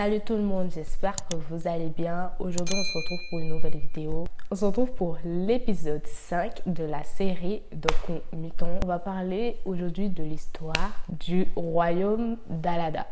Salut tout le monde, j'espère que vous allez bien. Aujourd'hui, on se retrouve pour une nouvelle vidéo. On se retrouve pour l'épisode 5 de la série de Mouton. On va parler aujourd'hui de l'histoire du royaume d'Alada.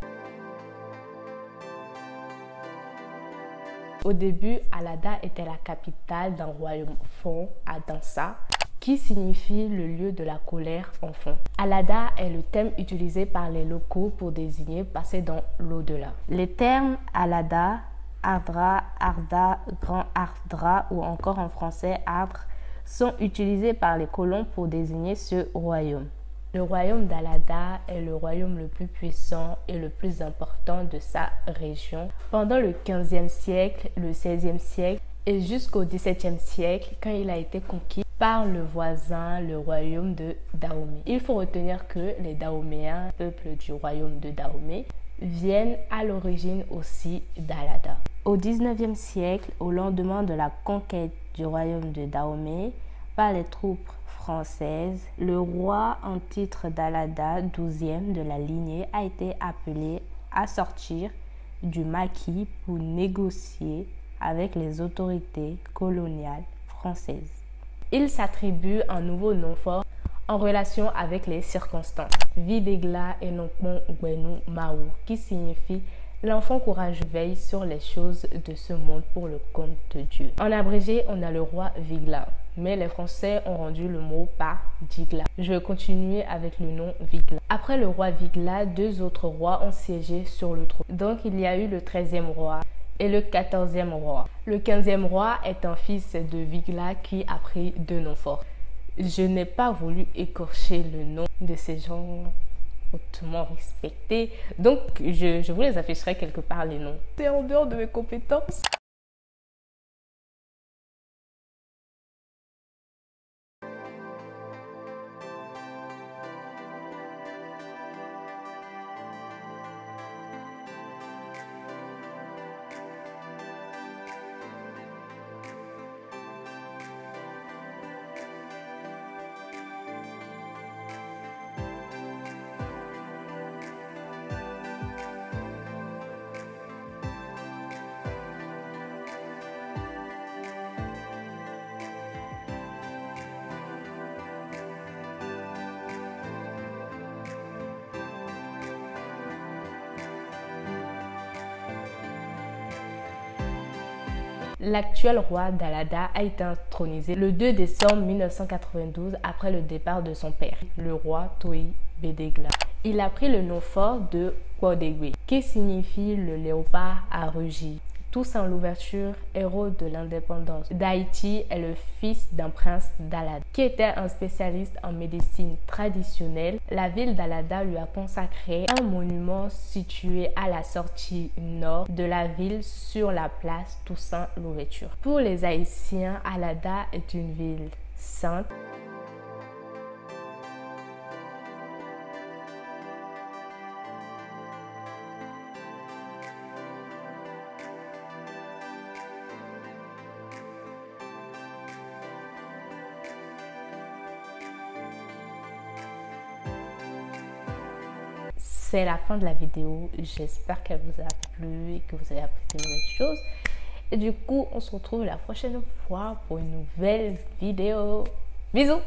Au début, Alada était la capitale d'un royaume fond à Dansa qui signifie le lieu de la colère en fond. Alada est le thème utilisé par les locaux pour désigner passer dans l'au-delà. Les termes Alada, Ardra, Arda, Grand Ardra ou encore en français Ardre sont utilisés par les colons pour désigner ce royaume. Le royaume d'Alada est le royaume le plus puissant et le plus important de sa région. Pendant le 15e siècle, le 16e siècle et jusqu'au 17e siècle, quand il a été conquis par le voisin, le royaume de Dahomey. Il faut retenir que les Dahoméens, peuple du royaume de Dahomey, viennent à l'origine aussi d'Alada. Au 19e siècle, au lendemain de la conquête du royaume de Dahomey par les troupes françaises, le roi en titre d'Alada, 12e de la lignée, a été appelé à sortir du maquis pour négocier avec les autorités coloniales françaises il s'attribue un nouveau nom fort en relation avec les circonstances. Videgla et Gwenu qui signifie L'enfant courageux veille sur les choses de ce monde pour le compte de Dieu. En abrégé, on a le roi Vigla, mais les Français ont rendu le mot par Digla. Je vais continuer avec le nom Vigla. Après le roi Vigla, deux autres rois ont siégé sur le trône. Donc il y a eu le 13e roi et le 14e roi. Le 15e roi est un fils de Vigla qui a pris deux noms forts. Je n'ai pas voulu écorcher le nom de ces gens hautement respectés, donc je, je vous les afficherai quelque part les noms. C'est en dehors de mes compétences. L'actuel roi d'Alada a été intronisé le 2 décembre 1992 après le départ de son père, le roi Toi Bedegla. Il a pris le nom fort de Kwadegwe, qui signifie le léopard à rugir. Toussaint l'ouverture, héros de l'indépendance d'Haïti, est le fils d'un prince d'Alada, qui était un spécialiste en médecine traditionnelle. La ville d'Alada lui a consacré un monument situé à la sortie nord de la ville sur la place Toussaint l'ouverture. Pour les Haïtiens, Alada est une ville sainte c'est la fin de la vidéo. J'espère qu'elle vous a plu et que vous avez appris de nouvelles choses. Et du coup, on se retrouve la prochaine fois pour une nouvelle vidéo. Bisous